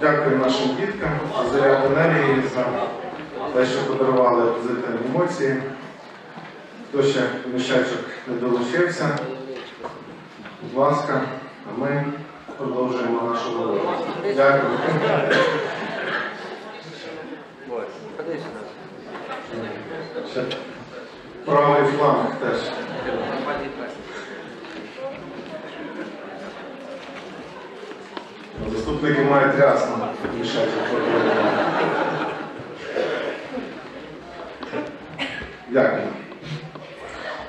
Дякую нашим діткам за енергії, за те, що подарували позитивні емоції. Хто ще мішечок не долучився, будь ласка, а ми продовжуємо нашу роботу. Дякую. Ще Правий фланг теж. Мають рясно мішечок. Дякую.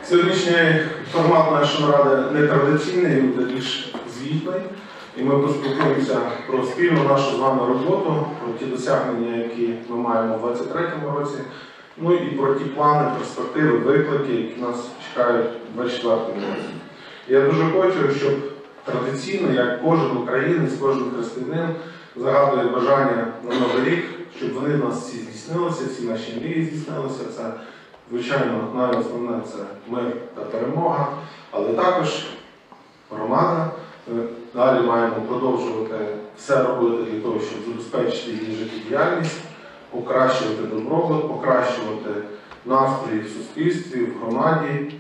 Сьогоднішній формат нашої ради нетрадиційний, він буде більш звітний. І ми поспілкуємося про спільну нашу з вами роботу, про ті досягнення, які ми маємо у 2023 році, ну і про ті плани, перспективи, виклики, які нас чекають у 2024 році. Я дуже хочу, щоб традиційно, як кожен українець, кожен християнин загадує бажання на новий рік, щоб вони в нас всі здійснилися, всі наші мрії здійснилися. Це, звичайно, найосновне це мир та перемога, але також громада. Ми далі маємо продовжувати все робити для того, щоб забезпечити її життєдіяльність, покращувати добробут, покращувати настрої в суспільстві, в громаді,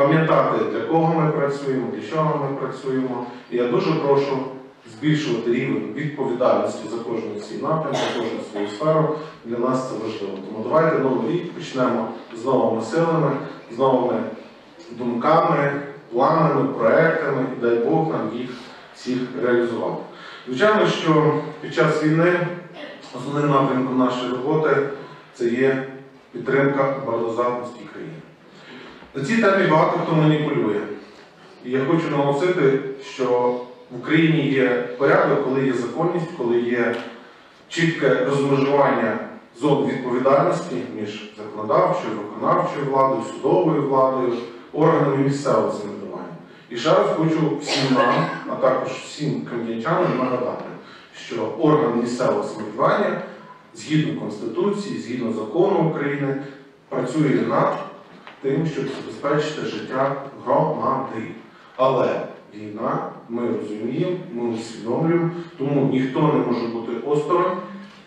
пам'ятати, для кого ми працюємо, для чого ми працюємо. І я дуже прошу збільшувати рівень відповідальності за кожен свій напрям, за кожну свою сферу. Для нас це важливо. Тому давайте новий рік почнемо з новими силами, з новими думками, планами, проектами, і дай Бог нам їх всіх реалізувати. Звичайно, що під час війни основним напрямком нашої роботи це є підтримка обороноздатності країни. На цій темі багато хто маніпулює. І я хочу наголосити, що в Україні є порядок, коли є законність, коли є чітке розмежування зон відповідальності між законодавчою, виконавчою владою, судовою владою, органами місцевого самоврядування. І ще раз хочу всім нам, а також всім кам'янчанам нагадати, що орган місцевого самоврядування згідно Конституції, згідно закону України, працює над тим, щоб забезпечити життя громади. Але війна, ми розуміємо, ми усвідомлюємо, тому ніхто не може бути осторонь.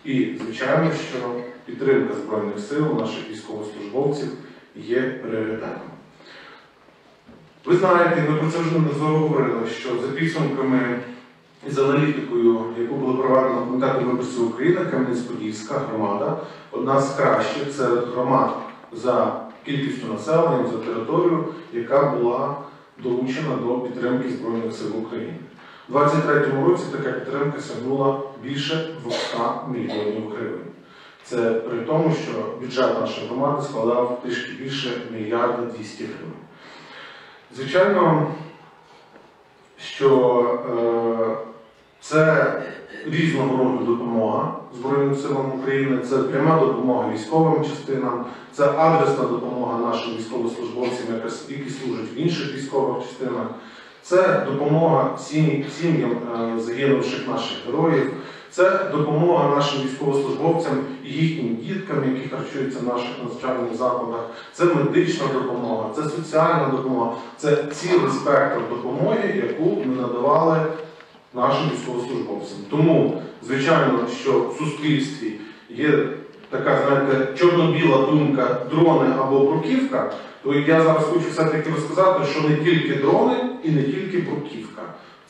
І, звичайно, що підтримка Збройних сил, наших військовослужбовців є пріоритетом. Ви знаєте, ми про це вже не говорили, що за підсумками і за аналітикою, яку було проведено Комітетом виборців України, Кам'янець-Подільська громада, одна з кращих серед громад за кількістю населення, за територію, яка була долучена до підтримки Збройних сил України. У 2023 році така підтримка сягнула більше 200 мільйонів гривень. Це при тому, що бюджет нашої громади складав трішки більше мільярда 200 гривень. Звичайно, що е, це різного роду допомога Збройним силам України, це пряма допомога військовим частинам, це адресна допомога нашим військовослужбовцям, які служать в інших військових частинах, це допомога сім'ям е, загинувших наших героїв, це допомога нашим військовослужбовцям і їхнім діткам, які харчуються в наших навчальних закладах, це медична допомога, це соціальна допомога, це цілий спектр допомоги, яку ми надавали нашим військовослужбовцям. Тому, звичайно, що в суспільстві є така, знаєте, чорно-біла думка дрони або бруківка, то я зараз хочу все-таки розказати, що не тільки дрони і не тільки бруківка.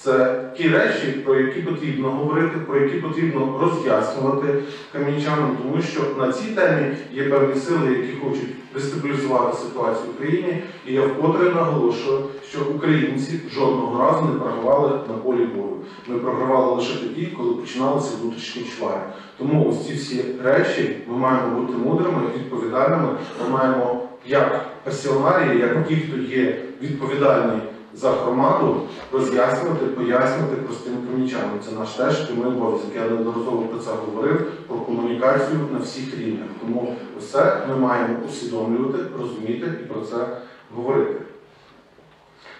Це ті речі, про які потрібно говорити, про які потрібно роз'яснювати кам'янчанам, тому що на цій темі є певні сили, які хочуть дестабілізувати ситуацію в Україні. І я вкотре наголошую, що українці жодного разу не програвали на полі бою. Ми програвали лише тоді, коли починалися внутрішні чвари. Тому ось ці всі речі ми маємо бути мудрими, відповідальними. Ми маємо як пасіонарії, як ті, хто є відповідальні за громаду, роз'яснювати, пояснювати простим кам'янчанам. Це наш теж прямий обов'язок. Я неодноразово про це говорив, про комунікацію на всіх рівнях. Тому все ми маємо усвідомлювати, розуміти і про це говорити.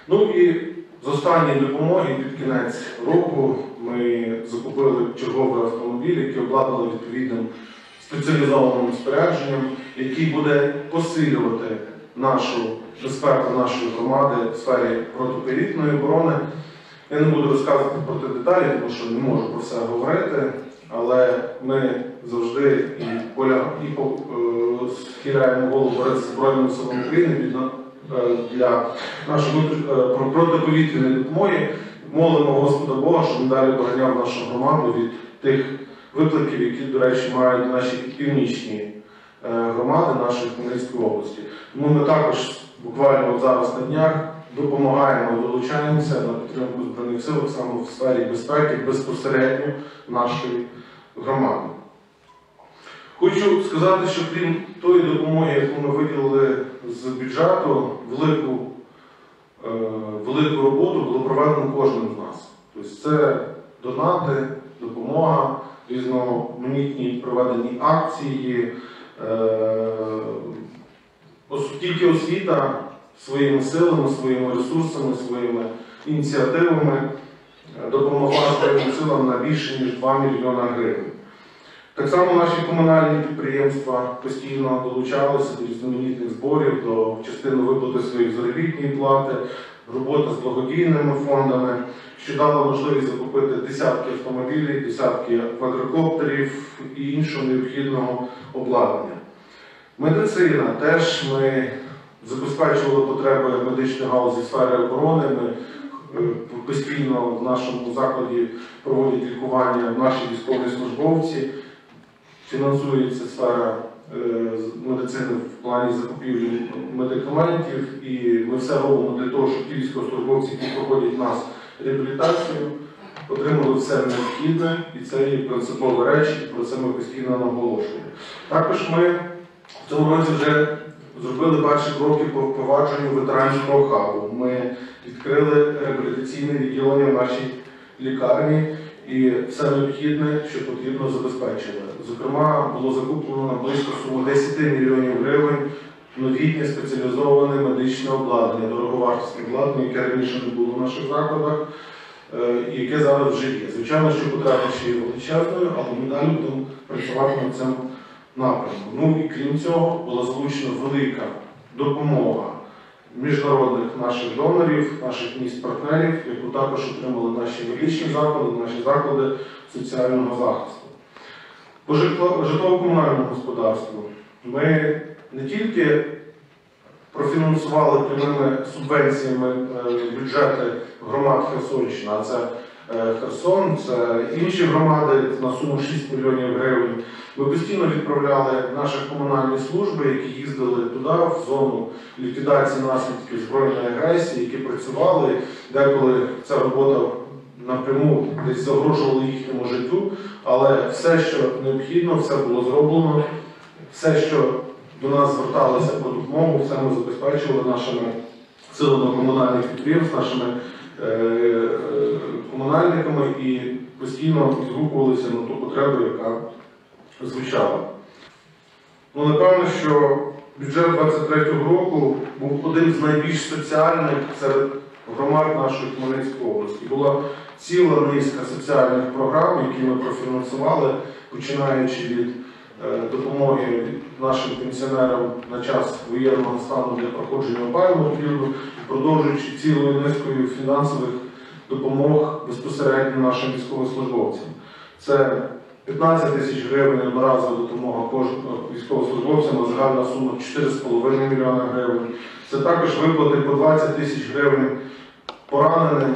Ну і з останньої допомоги під кінець року ми закупили черговий автомобіль, який обладнали відповідним спеціалізованим спорядженням, який буде посилювати нашу безпеку нашої громади в сфері протиповітряної оборони. Я не буду розказувати про ті деталі, тому що не можу про все говорити, але ми завжди і поля і е, схиляємо голову перед Збройними силами України е, для нашої е, протиповітряної допомоги. Молимо Господа Бога, щоб він далі обороняв нашу громаду від тих викликів, які, до речі, мають наші північні громади нашої Хмельницької області. Тому ми також буквально зараз на днях допомагаємо, долучаємося на підтримку Збройних сил саме в сфері безпеки безпосередньо нашої громади. Хочу сказати, що крім тої допомоги, яку ми виділили з бюджету, велику, е, велику роботу було проведено кожним з нас. Тобто це донати, допомога, різноманітні проведені акції. Е, тільки освіта своїми силами, своїми ресурсами, своїми ініціативами е, допомогла Збройним силам на більше ніж 2 мільйона гривень. Так само наші комунальні підприємства постійно долучалися до різноманітних зборів, до частини виплати своїх заробітної плати, робота з благодійними фондами, що дало можливість закупити десятки автомобілів, десятки квадрокоптерів і іншого необхідного обладнання. Медицина теж ми забезпечували потреби медичної галузі сфери оборони. Ми постійно в нашому закладі проводять лікування наші військові службовці. Фінансується сфера е, медицини в плані закупівлі медикаментів, і ми все робимо для того, щоб ті військовослужбовці, які проходять нас реабілітацію, отримали все необхідне, і це є принципові речі, про це ми постійно наголошуємо. Також ми в цьому році вже зробили перші кроки по впровадженню ветеранського хабу. Ми відкрили реабілітаційне відділення в нашій лікарні і все необхідне, що потрібно забезпечили. Зокрема, було закуплено близько суми 10 мільйонів гривень новітнє спеціалізоване медичне обладнання, дороговартісне обладнання, яке раніше не було в наших закладах, е, яке зараз вже є. Звичайно, що потреба ще є величезною, але ми далі будемо працювати над цим напрямку. Ну і крім цього, була залучена велика допомога міжнародних наших донорів, наших міст-партнерів, яку також отримали наші медичні заклади, наші заклади соціального захисту. По житлово-комунальному господарству ми не тільки профінансували прямими субвенціями е, бюджети громад Херсонщини, а це Херсон, це інші громади на суму 6 мільйонів гривень. Ми постійно відправляли наші комунальні служби, які їздили туди, в зону ліквідації наслідків збройної агресії, які працювали, деколи ця робота напряму десь загрожувала їхньому життю, але все, що необхідно, все було зроблено, все, що до нас зверталося по допомогу, все ми забезпечували нашими силами комунальних підприємств, нашими е, е, комунальниками і постійно відгукувалися на ту потребу, яка звучала. Ну, напевно, що бюджет 23-го року був один з найбільш соціальних серед громад нашої Хмельницької області. Була ціла низка соціальних програм, які ми профінансували, починаючи від е, допомоги нашим пенсіонерам на час воєнного стану для проходження опалювального періоду, продовжуючи цілою низкою фінансових допомог безпосередньо нашим військовослужбовцям. Це 15 тисяч гривень одноразова допомога кожному військовослужбовцям, загальна сума 4,5 мільйона гривень. Це також виплати по 20 тисяч гривень пораненим,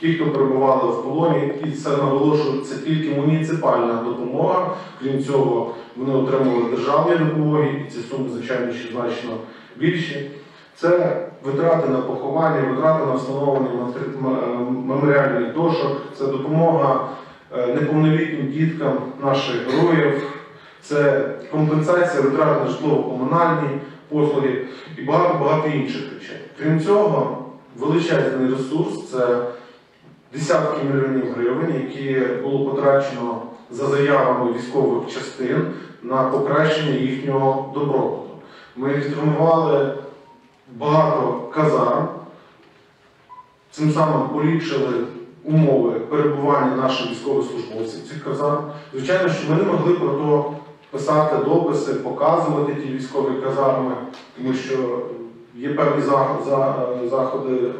ті, хто перебували в полоні, і це наголошую, це тільки муніципальна допомога. Крім цього, вони отримували державні допомоги, і ці суми, звичайно, ще значно більші. Це витрати на поховання, витрати на встановлення е, меморіальних дошок, це допомога е, неповнолітнім діткам наших героїв, це компенсація витрат на житлово-комунальні послуги і багато-багато інших речей. Крім цього, величезний ресурс це десятки мільйонів гривень, які було потрачено за заявами військових частин на покращення їхнього добробуту. Ми відремонтували багато казарм, цим самим поліпшили умови перебування наших військовослужбовців цих казарм. Звичайно, що ми не могли про то писати дописи, показувати ті військові казарми, тому що є певні за- за- заходи е,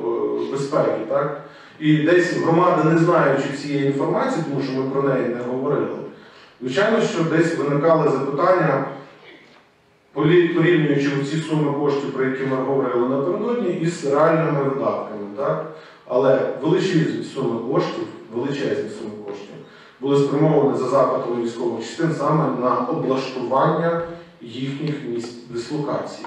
безпеки. Так? І десь громада, не знаючи цієї інформації, тому що ми про неї не говорили, звичайно, що десь виникали запитання, порівнюючи ці суми коштів, про які ми говорили напередодні, із реальними видатками. Так? Але величезні суми коштів, величезні суми коштів були спрямовані за запитом військових частин саме на облаштування їхніх місць дислокації.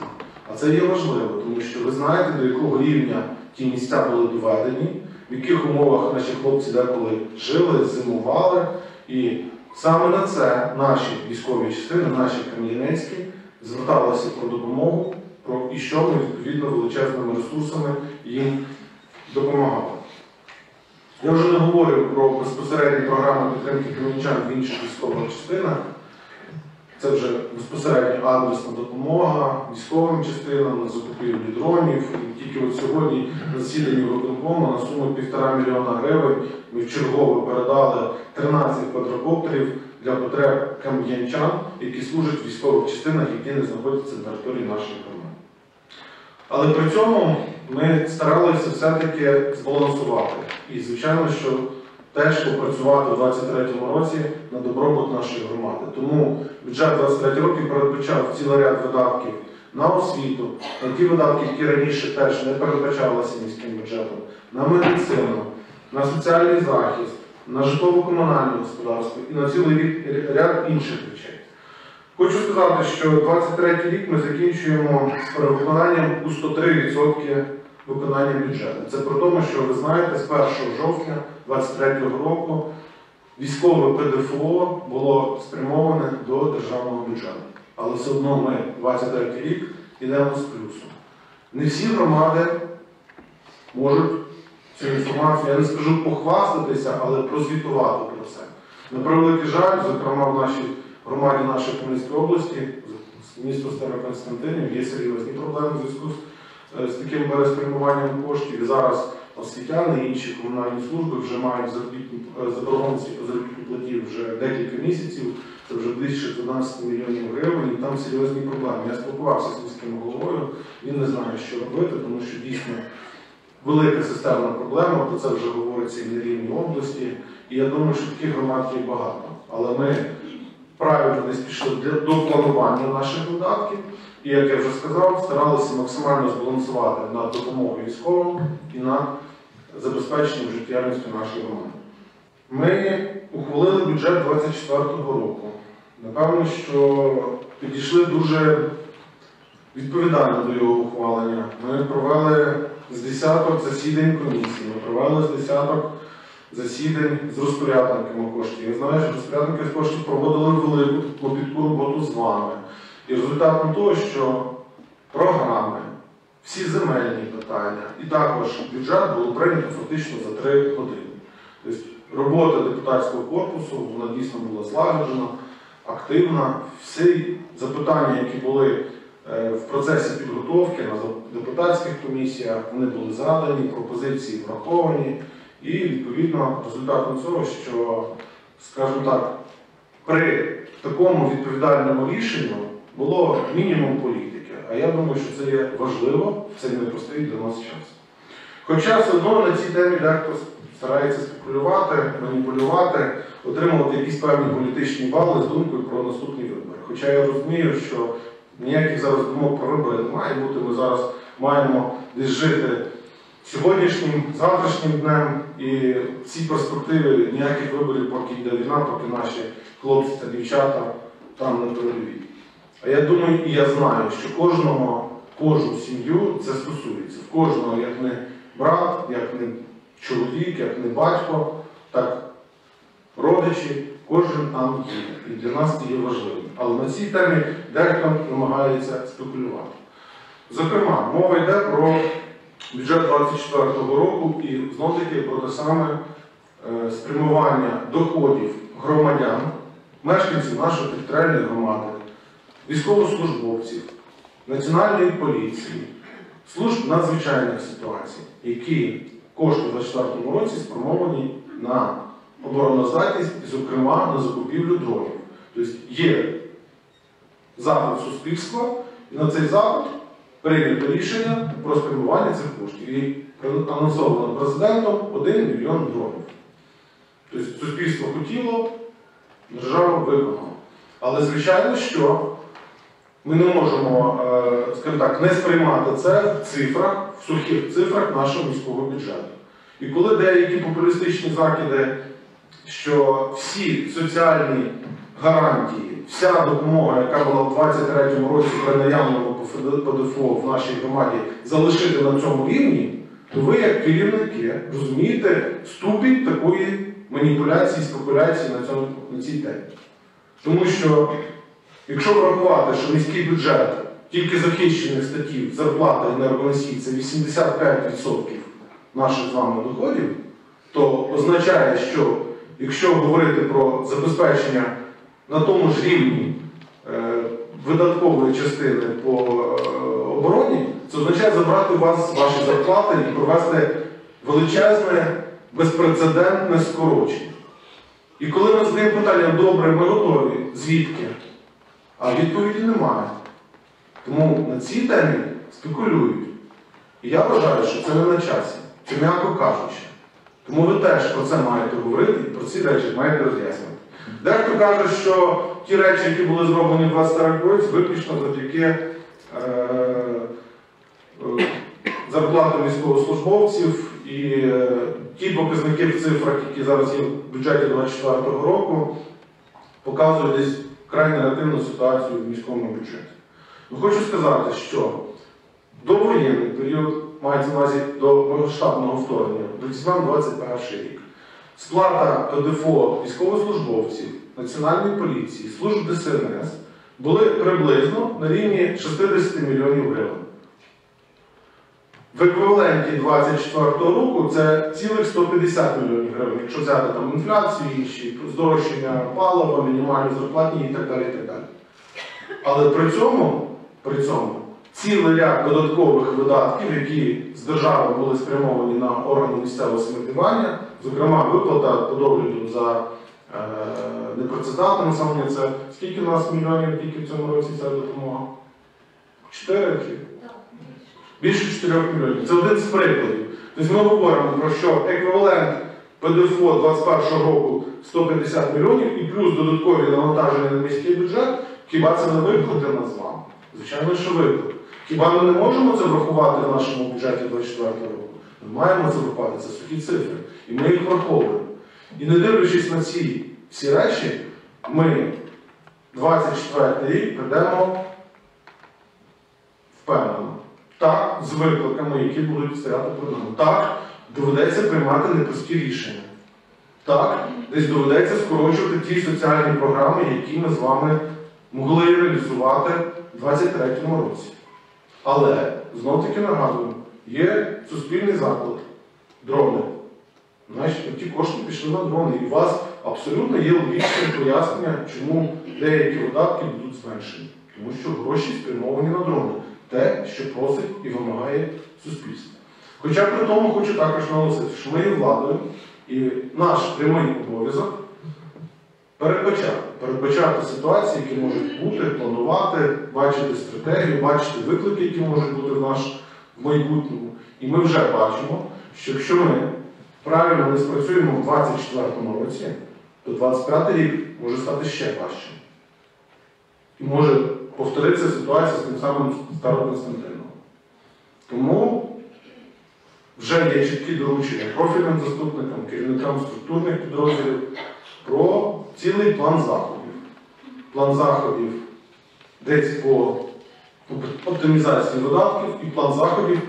А це є важливо, тому що ви знаєте, до якого рівня ті місця були доведені, в яких умовах наші хлопці деколи жили, зимували. І саме на це наші військові частини, наші кам'янецькі, зверталися про допомогу, про і що ми відповідно величезними ресурсами їм допомагали. Я вже не говорю про безпосередні програми підтримки кам'янчан в інших військових частинах. Це вже безпосередньо адресна допомога військовим частинам на закупівлі дронів. І тільки от сьогодні на засіданні виконкому на суму півтора мільйона гривень ми вчергово передали 13 квадрокоптерів для потреб кам'янчан, які служать в військових частинах, які не знаходяться на території нашої громади. Але при цьому ми старалися все-таки збалансувати. І, звичайно, що теж попрацювати у 2023 році на добробут нашої громади. Тому бюджет 23 років передбачав цілий ряд видатків на освіту, на ті видатки, які раніше теж не передбачалися міським бюджетом, на медицину, на соціальний захист, на житлово-комунальне господарство і на цілий ряд- інших речей. Хочу сказати, що 23 рік ми закінчуємо з перевиконанням у 103% виконання бюджету. Це при тому, що ви знаєте, з 1 жовтня 2023 року військове ПДФО було спрямоване до державного бюджету. Але все одно ми 23 рік йдемо з плюсом. Не всі громади можуть цю інформацію, я не скажу похвастатися, але прозвітувати про це. На превеликий жаль, зокрема в нашій громаді нашої Хмельницької області, з міста Староконстантинів, є серйозні проблеми в зв'язку з, е, з таким переспрямуванням коштів. І зараз освітяни і інші комунальні служби вже мають заробітні е, заборгованості по заробітній платі вже декілька місяців. Це вже більше 12 мільйонів гривень, і там серйозні проблеми. Я спілкувався з міським головою, він не знає, що робити, тому що дійсно велика системна проблема, про це вже говориться і на рівні області. І я думаю, що таких громад є багато. Але ми правильно десь пішли для планування наших видатків. І як я вже сказав, старалися максимально збалансувати на допомогу військовим і на забезпечення життєвістю нашої громади. Ми ухвалили бюджет 24-го року. Напевно, що підійшли дуже відповідально до його ухвалення. Ми провели з десяток засідань комісії, ми провели з десяток засідань з розпорядниками коштів. Я знаю, що розпорядники з коштів проводили велику клопітку роботу з вами. І результатом того, що програми, всі земельні питання і також бюджет було прийнято фактично за три години. Тобто робота депутатського корпусу вона дійсно була злагоджена, активна. Всі запитання, які були в процесі підготовки на депутатських комісіях, вони були задані, пропозиції враховані. І відповідно результатом цього, що, скажімо так, при такому відповідальному рішенню було мінімум політики. А я думаю, що це є важливо в цей непростий для нас час. Хоча все одно на цій темі дехто старається спекулювати, маніпулювати, отримувати якісь певні політичні бали з думкою про наступні вибори. Хоча я розумію, що ніяких зараз думок про вибори не має бути. Ми зараз маємо десь жити сьогоднішнім, завтрашнім днем і в цій перспективі ніяких виборів, поки йде війна, поки наші хлопці та дівчата там на передовій. А я думаю, і я знаю, що кожного, кожну сім'ю це стосується. В кожного, як не брат, як не чоловік, як не батько, так родичі, кожен там. І для нас це є важливим. Але на цій темі дехто намагається спекулювати. Зокрема, мова йде про бюджет 24 року і знов таки про те саме е, спрямування доходів громадян, мешканців нашої територіальної громади, військовослужбовців, національної поліції, служб надзвичайних ситуацій, які кошти у 2024 році спрямовані на обороноздатність зокрема, на закупівлю дронів. Тобто є запит суспільства, і на цей запит прийнято рішення про спрямування цих коштів. І анонсовано президентом 1 мільйон дронів. Тобто суспільство хотіло, держава виконала. Але звичайно, що ми не можемо, е, так, не сприймати це в цифрах, в сухих цифрах нашого міського бюджету. І коли деякі популістичні закиди, що всі соціальні гарантії, вся допомога, яка була в 23-му році при наявному ПДФО в нашій громаді, залишити на цьому рівні, то ви, як керівники, розумієте ступінь такої маніпуляції, спекуляції на, цьому, на цій темі. Тому що, якщо врахувати, що міський бюджет тільки захищених статтів, зарплата енергоносій це 85% наших з вами доходів, то означає, що якщо говорити про забезпечення на тому ж рівні е, видаткової частини по е, обороні, це означає забрати у вас ваші зарплати і провести величезне, безпрецедентне скорочення. І коли ми задаємо питання, добре, ми готові, звідки? А відповіді немає. Тому на цій темі спекулюють. І я вважаю, що це не на часі, це м'яко кажучи. Тому ви теж про це маєте говорити і про ці речі маєте роз'яснювати. Дехто каже, що ті речі, які були зроблені в 23 році, виключно завдяки е, е, зарплатам військовослужбовців і е, ті показники в цифрах, які зараз є в бюджеті 24 року, показують десь край негативну ситуацію в міському бюджеті. Ну, хочу сказати, що довоєнний період мається на увазі до масштабного вторгнення, до візьмемо 21 рік. Сплата ПДФО військовослужбовців, Національної поліції, служб ДСНС були приблизно на рівні 60 мільйонів гривень. В еквіваленті 24 року це цілих 150 мільйонів гривень, якщо взяти там інфляцію, інші здорожчання палива, мінімальні зарплатні і так далі. І так далі. Але при цьому цілий ряд додаткових видатків, які з держави були спрямовані на органи місцевого самоврядування, зокрема виплата по догляду за е, непрацездатним населення, це скільки у нас мільйонів тільки в цьому році ця допомога? Чотири? Більше 4 мільйонів. Це один з прикладів. Тобто ми говоримо про що еквівалент ПДФО 21 року 150 мільйонів і плюс додаткові навантаження на міський бюджет, хіба це не виплати нас з? Звичайно, що виплати. Хіба ми не можемо це врахувати в нашому бюджеті 24 року? Ми маємо це врахувати, це сухі цифри. І ми їх враховуємо. І не дивлячись на ці всі речі, ми 24 рік прийдемо впевнено. Так, з викликами, які будуть стояти перед нами. Так, доведеться приймати непрості рішення. Так, десь доведеться скорочувати ті соціальні програми, які ми з вами могли реалізувати в 2023 році. Але знов таки нагадую, є суспільний заклад, дрони. Значить, ті кошти пішли на дрони. І у вас абсолютно є логічне пояснення, чому деякі видатки будуть зменшені. Тому що гроші спрямовані на дрони. Те, що просить і вимагає суспільство. Хоча при тому хочу також наголосити, що ми є владою, і наш прямий обов'язок передбачати, передбачати ситуації, які можуть бути, планувати, бачити стратегію, бачити виклики, які можуть бути в наш в майбутньому. І ми вже бачимо, що якщо ми правильно не спрацюємо в 2024 році, то 25 рік може стати ще важчим. І може повторитися ситуація з тим самим Староконстантином. Тому вже є чіткі доручення профільним заступникам, керівникам структурних підрозділів про цілий план заходів. План заходів десь по оптимізації видатків і план заходів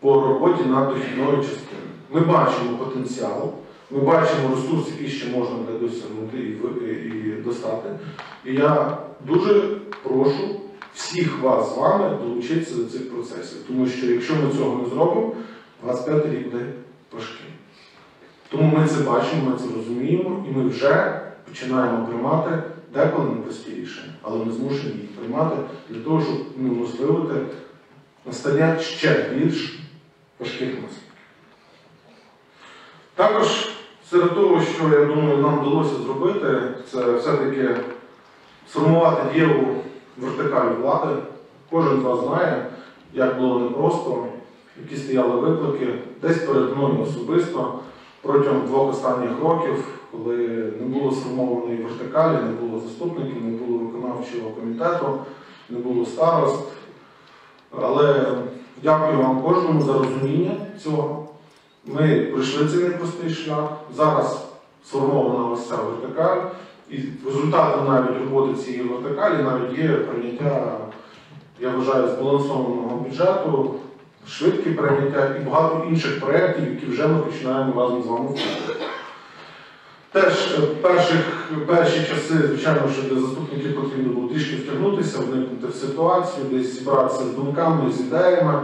по роботі над дохідною частиною. Ми бачимо потенціал, ми бачимо ресурс, який ще можна досягнути і, достати. І я дуже прошу всіх вас з вами долучитися до цих процесів. Тому що якщо ми цього не зробимо, 25 рік буде важкий. Тому ми це бачимо, ми це розуміємо, і ми вже починаємо приймати деколи непрості рішення, але ми змушені їх приймати для того, щоб неможливити настання ще більш важких наслідків. Також серед того, що я думаю, нам вдалося зробити, це все-таки сформувати дієву вертикаль влади. Кожен з вас знає, як було непросто які стояли виклики, десь перед мною особисто протягом двох останніх років, коли не було сформованої вертикалі, не було заступників, не було виконавчого комітету, не було старост. Але дякую вам кожному за розуміння цього. Ми пройшли цей непростий шлях. Зараз сформована ось ця вертикаль. І результатом навіть роботи цієї вертикалі навіть є прийняття, я вважаю, збалансованого бюджету, швидкі прийняття і багато інших проєктів, які вже ми починаємо разом з вами входити. Теж е, перших, перші часи, звичайно, що для заступників потрібно було трішки втягнутися, вникнути в ситуацію, десь зібратися з думками, з ідеями.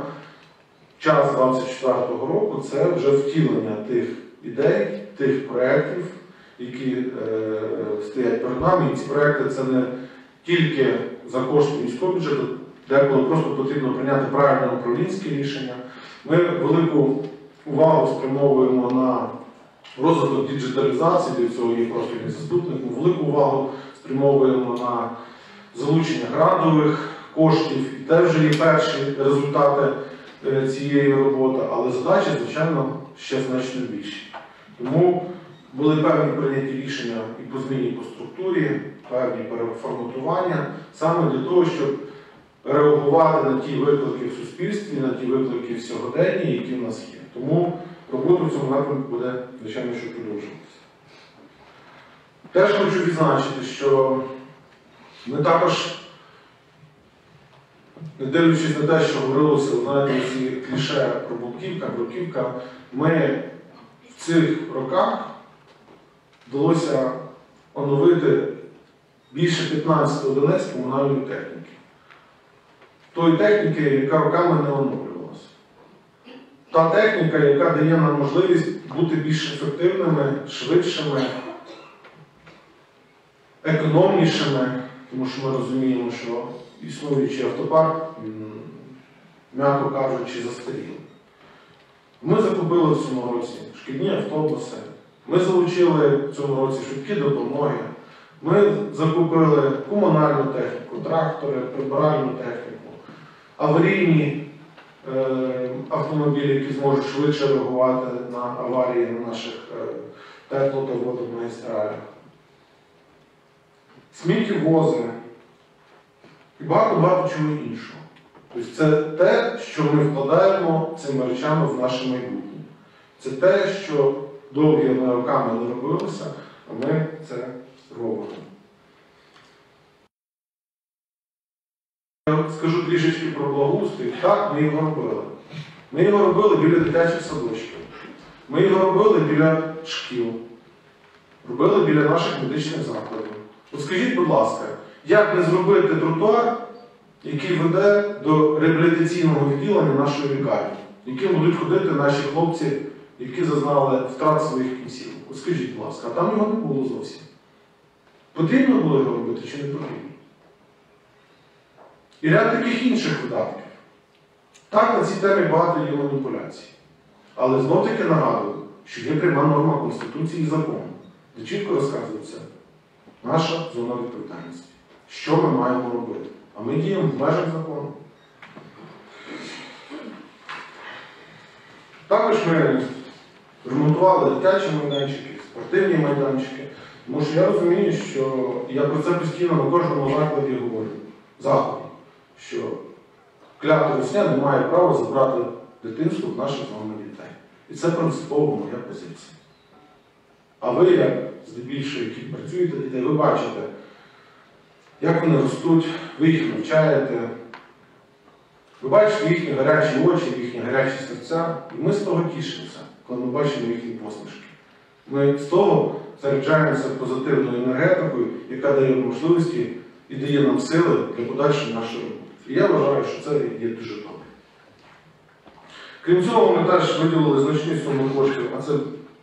Час 24-го року це вже втілення тих ідей, тих проєктів, які е, стоять перед нами. І ці проекти це не тільки за кошти міського бюджету, деколи просто потрібно прийняти правильне управлінське рішення. Ми велику увагу спрямовуємо на розвиток діджиталізації, для цього є профільний заступник. Ми велику увагу спрямовуємо на залучення грантових коштів, і теж вже є перші результати е, цієї роботи, але задачі, звичайно, ще значно більші. Тому були певні прийняті рішення і по зміні по структурі, певні переформатування, саме для того, щоб реагувати на ті виклики в суспільстві, на ті виклики в сьогоденні, які в нас є. Тому робота в цьому напрямку буде, звичайно, що продовжуватися. Теж хочу відзначити, що ми також, не дивлячись на те, що говорилося, знаєте, ці кліше про Булківка, Бруківка, ми в цих роках вдалося оновити більше 15 одиниць комунальної техніки. Тої техніки, яка роками не оновлювалася. Та техніка, яка дає нам можливість бути більш ефективними, швидшими, економнішими, тому що ми розуміємо, що існуючий автопарк, м'яко кажучи, застарілий. Ми закупили в цьому році шкільні автобуси, ми залучили в цьому році швидкі допомоги, ми закупили комунальну техніку, трактори, прибиральну техніку, аварійні е, автомобілі, які зможуть швидше реагувати на аварії на наших е, тепло та водомагістралях, сміттєвози і багато-багато чого іншого. Тобто це те, що ми вкладаємо цими речами в наше майбутнє. Це те, що довгими роками не робилося, а ми це робимо. Я скажу трішечки про благоустрій. Так, ми його робили. Ми його робили біля дитячих садочків. Ми його робили біля шкіл. Робили біля наших медичних закладів. От скажіть, будь ласка, як не зробити тротуар, який веде до реабілітаційного відділення нашої лікарні, яким будуть ходити наші хлопці, які зазнали втрат своїх кінців? От скажіть, будь ласка, а там його не було зовсім. Потрібно було його робити чи не потрібно? І ряд таких інших видатків. Так, на цій темі багато є маніпуляцій. Але знов таки нагадую, що є пряма норма Конституції і закону, де чітко розказується наша зона відповідальності, що ми маємо робити. А ми діємо в межах закону. Також ми ремонтували дитячі майданчики, спортивні майданчики, тому що я розумію, що я про це постійно на кожному закладі говорю, заході, що клята русня не має права забрати дитинство в наших з вами дітей. І це принципово моя позиція. А ви, як здебільшого, які працюєте дітей, ви бачите, як вони ростуть, ви їх навчаєте. Ви бачите їхні гарячі очі, їхні гарячі серця, і ми з того тішимося, коли ми бачимо їхні посмішки. Ми з того заряджаємося позитивною енергетикою, яка дає можливості і дає нам сили для подальшої нашої роботи. І я вважаю, що це є дуже добре. Крім цього, ми теж виділили значні суми коштів, а це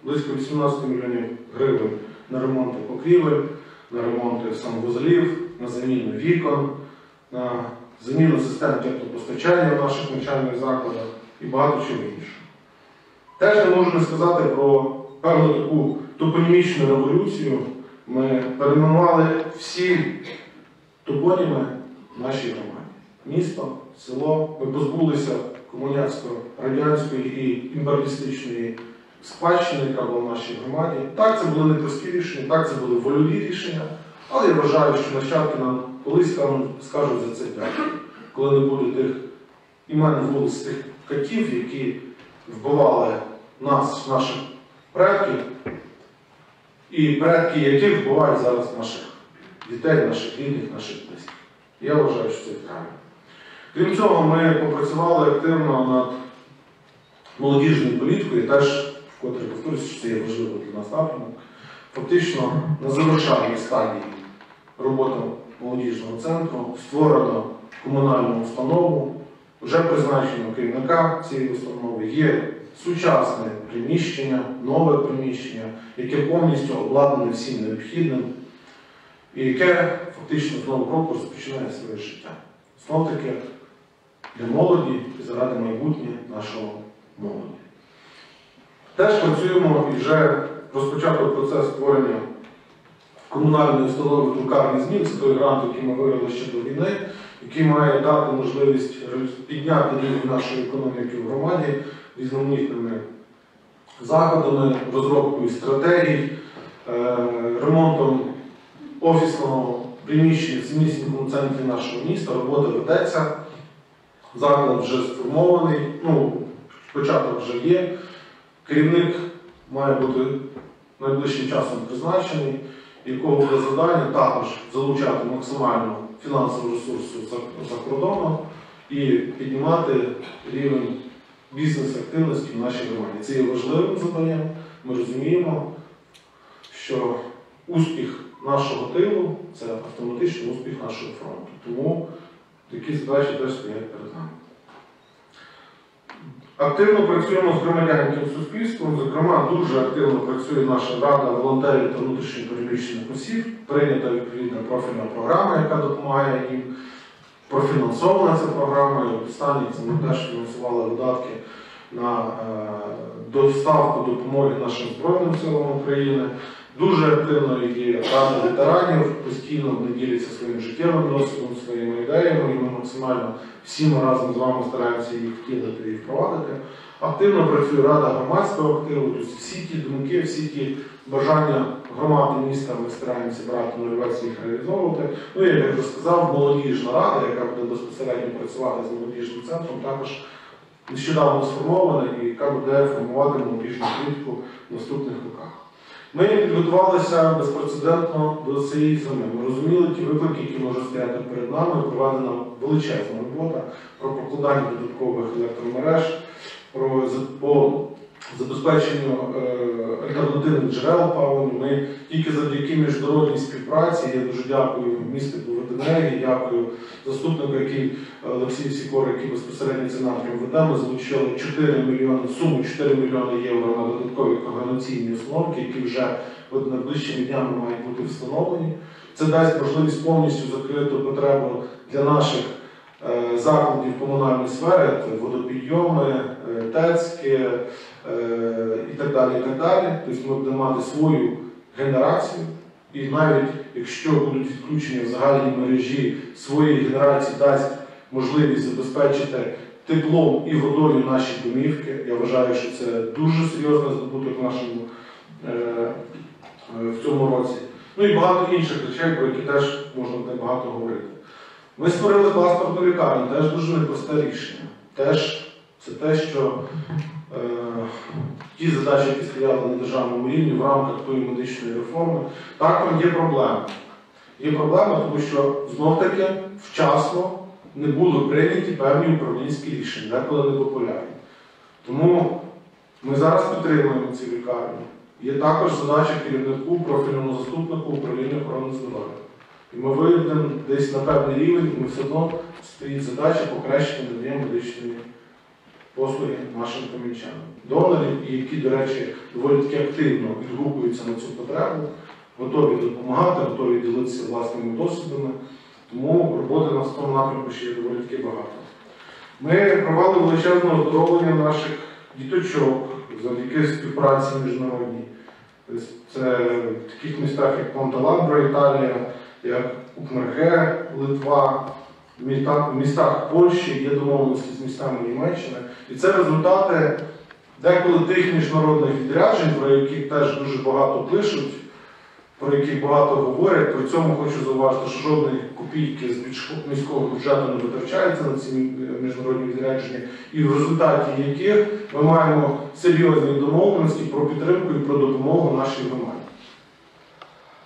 близько 18 мільйонів гривень на ремонти покрівель, на ремонти санвузлів, на заміну вікон, на заміну систем теплопостачання в наших навчальних закладах і багато чого іншого. Теж не можу не сказати про певну таку топонімічну революцію. Ми перейменували всі топоніми нашій громаді. Місто, село, ми позбулися комуняцько-радянської і імперіалістичної спадщини, яка була в нашій громаді. Так, це були непрості рішення, так, це були вольові рішення, але я вважаю, що нащадки нам колись скажуть за це дякую, коли не буде тих імен вулиць тих катів, які вбивали нас, наших предків, і предки яких вбивають зараз наших дітей, наших рідних, наших близьких. Я вважаю, що це правильно. Крім цього, ми попрацювали активно над молодіжною політикою, теж вкотре повторюся, що це є важливо для нас напрямок. Фактично на завершальній стадії роботи молодіжного центру створено комунальну установу, вже призначено керівника цієї установи, є сучасне приміщення, нове приміщення, яке повністю обладнане всім необхідним, і яке фактично з нового року розпочинає своє життя. Знов таки для молоді і заради майбутнє нашого молоді. Теж працюємо і вже розпочато процес створення комунальної установи друкарні змін, це той грант, який ми виграли ще до війни, який має дати можливість підняти рівень нашої економіки в громаді різноманітними заходами, розробкою стратегій, е, ремонтом офісного приміщення в самісінькому центрі нашого міста. Робота ведеться. Заклад вже сформований, ну, початок вже є. Керівник має бути найближчим часом призначений, якого буде завдання також залучати максимально фінансового ресурсу за кордоном і піднімати рівень бізнес-активності в нашій громаді. Це є важливим завданням. Ми розуміємо, що успіх нашого тилу це автоматичний успіх нашого фронту. Тому такі задачі теж стоять перед нами. Активно працюємо з громадянським суспільством. Зокрема, дуже активно працює наша рада волонтерів та внутрішньопереміщених осіб. Прийнята відповідна профільна програма, яка допомагає їм. Профінансована ця програма. І останній це ми теж фінансували видатки на е, доставку допомоги нашим Збройним силам України. Дуже активно є рада ветеранів, постійно вони діляться своїм життєвим досвідом, своїми ідеями, і ми максимально всі ми разом з вами стараємося їх втілити і впровадити. Активно працює рада громадського активу, тобто всі ті думки, всі ті бажання громади міста ми стараємося брати на олівець їх реалізовувати. Ну і як вже сказав, молодіжна рада, яка буде безпосередньо працювати з молодіжним центром, також нещодавно сформована і яка буде формувати молодіжну політику в наступних роках. Ми підготувалися безпрецедентно до цієї зими. Ми розуміли ті виклики, які можуть стояти перед нами. Проведена величезна робота про покладання додаткових електромереж, про по забезпеченню е, альтернативних джерел опалення. Ми тільки завдяки міжнародній співпраці. Я дуже дякую місту Воденегі, дякую заступнику, який е, Олексій Сікор, який безпосередньо цей напрям веде. Ми залучили 4 мільйони, суму 4 мільйони євро на додаткові координаційні установки, які вже найближчими днями мають бути встановлені. Це дасть можливість повністю закрити потребу для наших е, закладів комунальної сфери, водопідйоми, ТЕЦки е, і так далі. І так далі. Тобто ми будемо мати свою генерацію, і навіть якщо будуть відключення в загальній мережі своєї генерації дасть можливість забезпечити теплом і водою наші домівки. Я вважаю, що це дуже серйозний здобуток в нашому е, е, в цьому році. Ну і багато інших речей, про які теж можна так багато говорити. Ми створили паспортну лікарню, теж дуже непросте рішення. Теж це те, що е, ті задачі, які стояли на державному рівні в рамках тої медичної реформи, так там є проблеми. Є проблема, тому що знов таки вчасно не були прийняті певні управлінські рішення, деколи не популярні. Тому ми зараз підтримуємо ці лікарні. Є також задача керівнику, профільному заступнику управління охорони здоров'я. І ми вийдемо десь на певний рівень, і ми все одно стоїть задача покращення надання медичної послуги нашим помічанам. Донорів, які, до речі, доволі таки активно відгукуються на цю потребу, готові допомагати, готові ділитися власними досвідами. Тому роботи на цьому напрямку ще є доволі таки багато. Ми провели величезне оздоровлення наших діточок завдяки співпраці міжнародній. Це в таких містах, як Понталабро, Італія, як Укмерге, Литва, в містах, Польщі, є домовленості з містами Німеччини. І це результати деколи тих міжнародних відряджень, про які теж дуже багато пишуть, про які багато говорять. При цьому хочу зауважити, що жодної копійки з міського бюджету не витрачається на ці міжнародні відрядження, і в результаті яких ми маємо серйозні домовленості про підтримку і про допомогу нашій громаді.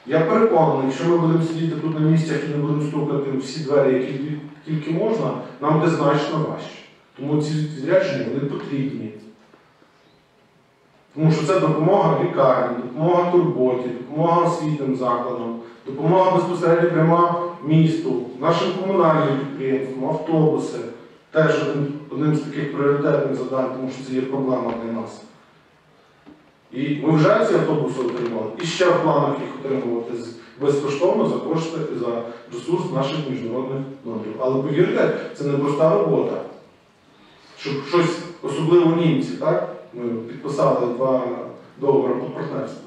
Я переконаний, якщо ми будемо сидіти тут на місцях і не будемо стукати всі двері, які тільки можна, нам буде значно важче. Тому ці відрядження вони потрібні. Тому що це допомога лікарні, допомога турботі, допомога освітним закладам, допомога безпосередньо пряма місту, нашим комунальним підприємствам, автобуси. Теж одним, одним з таких пріоритетних завдань, тому що це є проблема для нас. І ми вже ці автобуси отримали, і ще в планах їх отримувати безкоштовно за кошти, за ресурс наших міжнародних донорів. Але повірте, це не проста робота. Щоб щось, особливо німці, так? Ми підписали два договори про партнерство.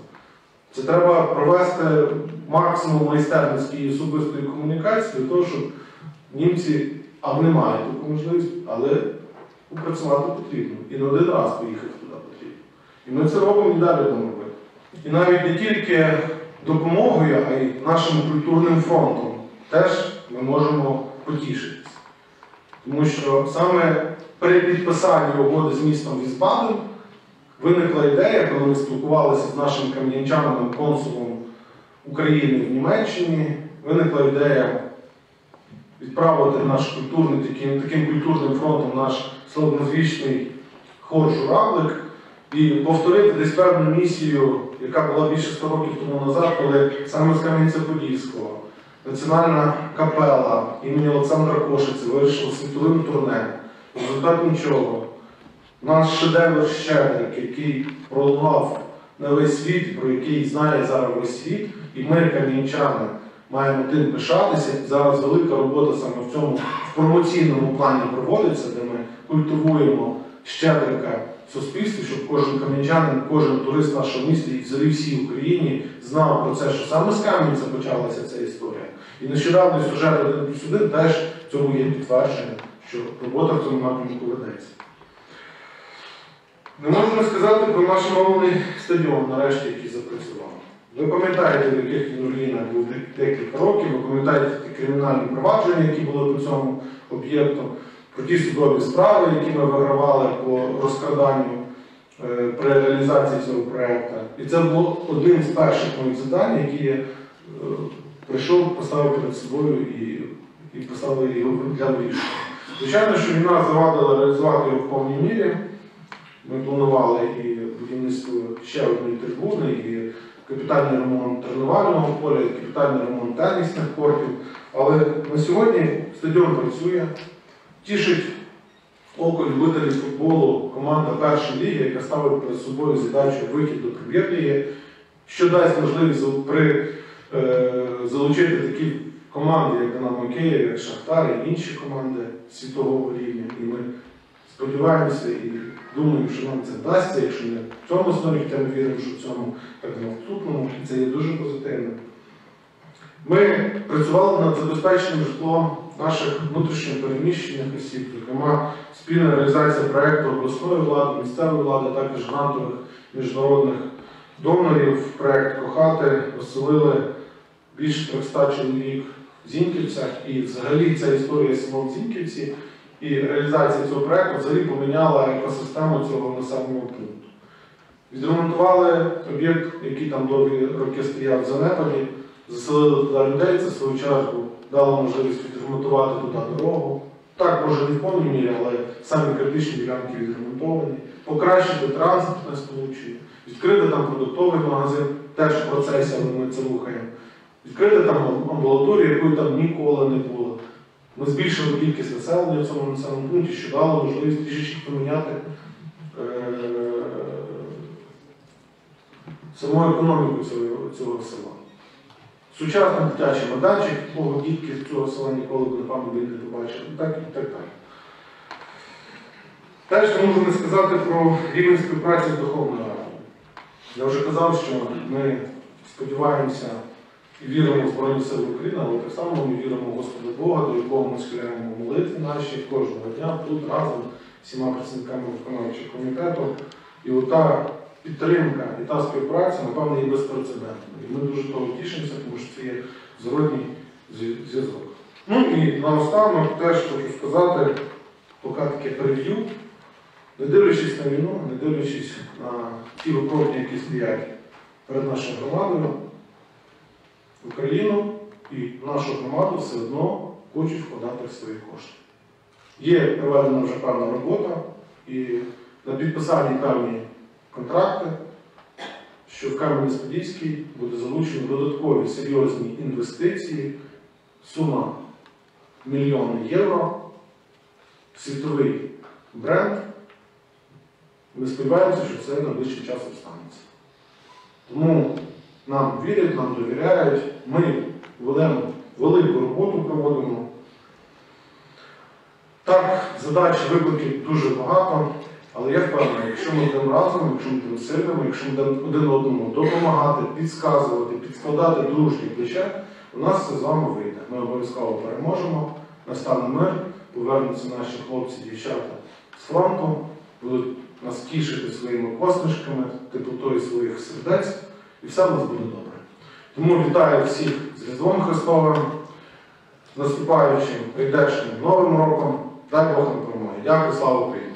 Це треба провести максимум майстерності і особистої комунікації для того, щоб німці або не мають таку можливість, але попрацювати потрібно. І не один раз поїхати. І ми це робимо і далі будемо робити. І навіть не тільки допомогою, а й нашим культурним фронтом теж ми можемо потішитися. Тому що саме при підписанні угоди з містом Візбаден виникла ідея, коли ми спілкувалися з нашим кам'янчанином, консулом України в Німеччині, виникла ідея відправити наш культурний таким, таким культурним фронтом наш славнозвічний хор Журавлик і повторити десь певну місію, яка була більше 100 років тому назад, коли саме з Кам'янця-Подільського національна капела імені Олександра Кошиці вирішила світовим турне. В результаті нічого. Наш шедевр Щедрик, який пролунав на весь світ, про який знає зараз весь світ, і ми, кам'янчани, маємо тим пишатися. Зараз велика робота саме в цьому в промоційному плані проводиться, де ми культивуємо щедрика суспільстві, щоб кожен кам'янчанин, кожен турист нашого міста і взагалі всій Україні знав про це, що саме з Кам'янця почалася ця історія. І нещодавний сюжет 1 плюс 1 теж в цьому є підтвердження, що робота в цьому напрямку ведеться. Не можу сказати про наш новий стадіон, нарешті, який запрацював. Ви пам'ятаєте, в яких він руїнах був декілька років, ви пам'ятаєте ті кримінальні провадження, які були по цьому об'єкту, про ті судові справи, які ми вигравали по розкраданню е, при реалізації цього проєкту. І це було одним з перших моїх завдань, які я е, прийшов, поставив перед собою і, і поставив його для вирішення. Звичайно, що війна завадила реалізувати його в повній мірі. Ми планували і будівництво ще одної трибуни, і капітальний ремонт тренувального поля, і капітальний ремонт тенісних кортів. Але на сьогодні стадіон працює, тішить око любителів футболу команда першої ліги, яка ставить перед собою задачу вихід до прем'єр-ліги, що дасть можливість при, е, залучити такі команди, як Динамо Київ, як Шахтар і інші команди світового рівня. І ми сподіваємося і думаємо, що нам це вдасться, якщо не в цьому сезоні, ми віримо, що в цьому, так наступному, і це є дуже позитивно. Ми працювали над забезпеченням житлом наших внутрішньо переміщених осіб, зокрема спільна реалізація проєкту обласної влади, місцевої влади, також грантових міжнародних донорів. Проєкт Кохати розселили більше 300 чоловік в Зіньківцях. І взагалі ця історія села в Зіньківці і реалізація цього проєкту взагалі поміняла екосистему цього населеного пункту. Відремонтували об'єкт, який там довгі роки стояв в занепаді, заселили туди людей, це в свою чергу дало можливість відремонтувати туди дорогу. Так, може не в повній мірі, але самі критичні ділянки відремонтовані, покращити транспортне сполучення, відкрити там продуктовий магазин, теж в процесі, ми це рухаємо. Відкрити там амбулаторію, якої там ніколи не було. Ми збільшили кількість населення в цьому населеному пункті, що дало можливість трішечки поміняти е, саму економіку цього села. Сучасний дитячий майданчик, якого дітки з цього села ніколи би не побачили, так і так далі. Теж можу не сказати про рівень співпраці з Духовною Радою. Я вже казав, що ми сподіваємося і віримо в Збройні Сили України, але так само ми віримо в Господа Бога, до якого ми схиляємо молитви наші кожного дня тут разом з всіма працівниками виконавчого комітету. І ота підтримка і та співпраця, напевно, є безпрецедентною. І ми дуже того тішимося, тому що це є зворотній зв'я- зв'язок. Ну і наостанок теж хочу сказати, поки таке прев'ю, не дивлячись на війну, не дивлячись на ті випробування, які стоять перед нашою громадою, Україну і нашу громаду все одно хочуть вкладати свої кошти. Є проведена вже певна робота і на підписанні певні контракти, що в Кам'янець-Подільський буде залучено додаткові серйозні інвестиції, сума мільйони євро, світовий бренд. Ми сподіваємося, що це найближчим часом станеться. Тому нам вірять, нам довіряють. Ми ведемо велику роботу проводимо. Так, задач, викликів дуже багато, але я впевнений, якщо ми будемо разом, якщо ми будемо сильними, якщо ми будемо один одному допомагати, підказувати, підскладати дружні плече, у нас все з вами вийде. Ми обов'язково переможемо, настане мир, повернуться наші хлопці, дівчата з фронту, будуть нас тішити своїми посмішками, теплотою своїх сердець, і все в нас буде добре. Тому вітаю всіх з Різдвом Христовим, з наступаючим прийдешнім Новим роком. Дай Бог нам перемоги. Дякую, слава Україні!